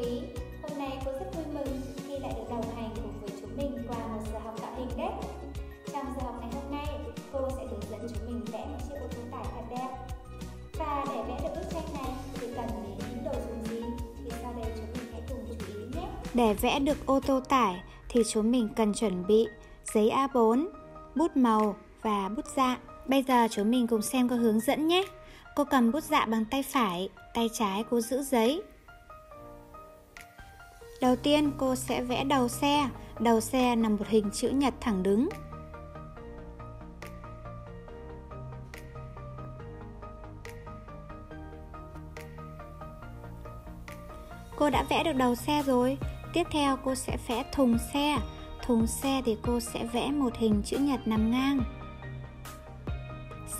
quý, hôm nay cô rất vui mừng khi lại được đồng hành cùng với chúng mình qua một giờ học tạo hình đấy. Trong giờ học ngày hôm nay, cô sẽ hướng dẫn chúng mình vẽ một chiếc ô tô tải thật đẹp. Và để vẽ được bức tranh này thì cần đến những đồ dùng gì thì sau đây chúng mình hãy cùng chú ý nhé. Để vẽ được ô tô tải thì chúng mình cần chuẩn bị giấy A4, bút màu và bút dạ. Bây giờ chúng mình cùng xem cô hướng dẫn nhé. Cô cầm bút dạ bằng tay phải, tay trái cô giữ giấy. Đầu tiên, cô sẽ vẽ đầu xe. Đầu xe là một hình chữ nhật thẳng đứng. Cô đã vẽ được đầu xe rồi. Tiếp theo, cô sẽ vẽ thùng xe. Thùng xe thì cô sẽ vẽ một hình chữ nhật nằm ngang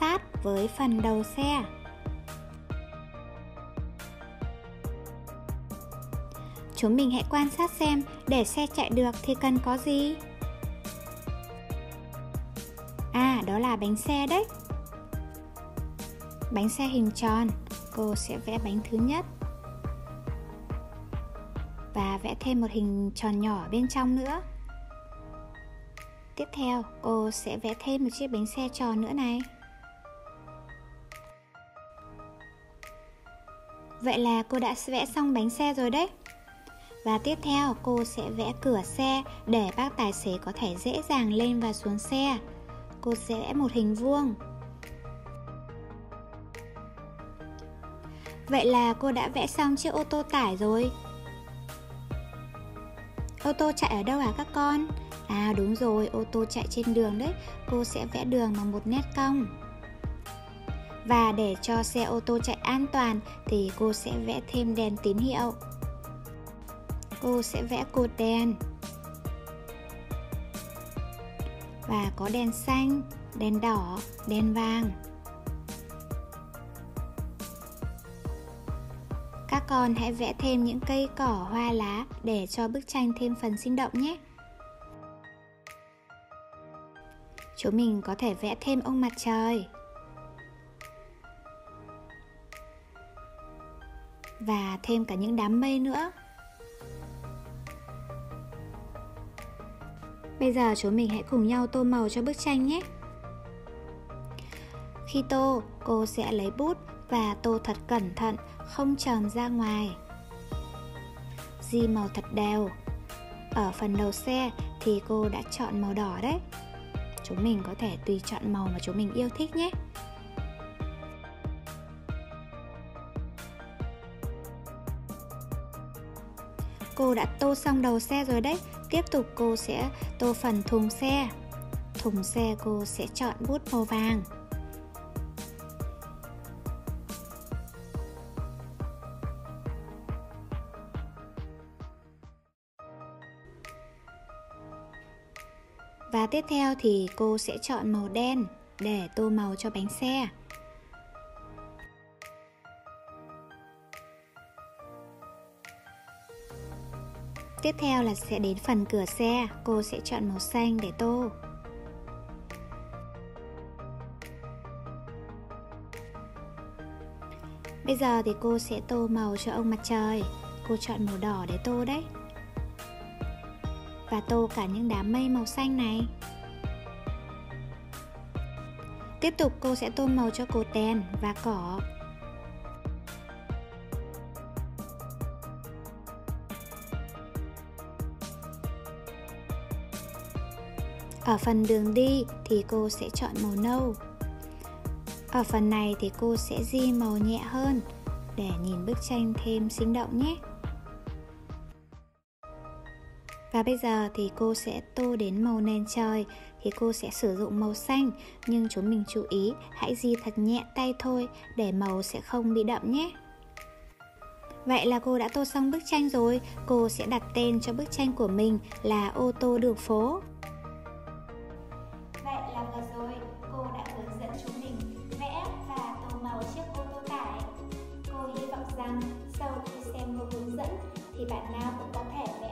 sát với phần đầu xe. Chúng mình hãy quan sát xem để xe chạy được thì cần có gì. À, đó là bánh xe đấy. Bánh xe hình tròn, cô sẽ vẽ bánh thứ nhất. Và vẽ thêm một hình tròn nhỏ bên trong nữa. Tiếp theo, cô sẽ vẽ thêm một chiếc bánh xe tròn nữa này. Vậy là cô đã vẽ xong bánh xe rồi đấy. Và tiếp theo cô sẽ vẽ cửa xe để bác tài xế có thể dễ dàng lên và xuống xe. Cô sẽ vẽ một hình vuông. Vậy là cô đã vẽ xong chiếc ô tô tải rồi. Ô tô chạy ở đâu hả các con? À đúng rồi, ô tô chạy trên đường đấy. Cô sẽ vẽ đường bằng một nét cong. Và để cho xe ô tô chạy an toàn thì cô sẽ vẽ thêm đèn tín hiệu. Cô sẽ vẽ cột đèn. Và có đèn xanh, đèn đỏ, đèn vàng. Các con hãy vẽ thêm những cây cỏ, hoa lá để cho bức tranh thêm phần sinh động nhé. Chúng mình có thể vẽ thêm ông mặt trời. và thêm cả những đám mây nữa. Bây giờ chúng mình hãy cùng nhau tô màu cho bức tranh nhé. Khi tô, cô sẽ lấy bút và tô thật cẩn thận, không tròn ra ngoài. Di màu thật đều. Ở phần đầu xe thì cô đã chọn màu đỏ đấy. Chúng mình có thể tùy chọn màu mà chúng mình yêu thích nhé. Cô đã tô xong đầu xe rồi đấy. Tiếp tục cô sẽ tô phần thùng xe. Thùng xe cô sẽ chọn bút màu vàng. Và tiếp theo thì cô sẽ chọn màu đen để tô màu cho bánh xe. Tiếp theo là sẽ đến phần cửa xe, cô sẽ chọn màu xanh để tô. Bây giờ thì cô sẽ tô màu cho ông mặt trời. Cô chọn màu đỏ để tô đấy. Và tô cả những đám mây màu xanh này. Tiếp tục cô sẽ tô màu cho cột đèn và cỏ Ở phần đường đi thì cô sẽ chọn màu nâu. Ở phần này thì cô sẽ di màu nhẹ hơn để nhìn bức tranh thêm sinh động nhé. Và bây giờ thì cô sẽ tô đến màu nền trời thì cô sẽ sử dụng màu xanh nhưng chúng mình chú ý hãy di thật nhẹ tay thôi để màu sẽ không bị đậm nhé. Vậy là cô đã tô xong bức tranh rồi, cô sẽ đặt tên cho bức tranh của mình là ô tô đường phố. Rằng sau khi xem một hướng dẫn thì bạn nào cũng có thể vẽ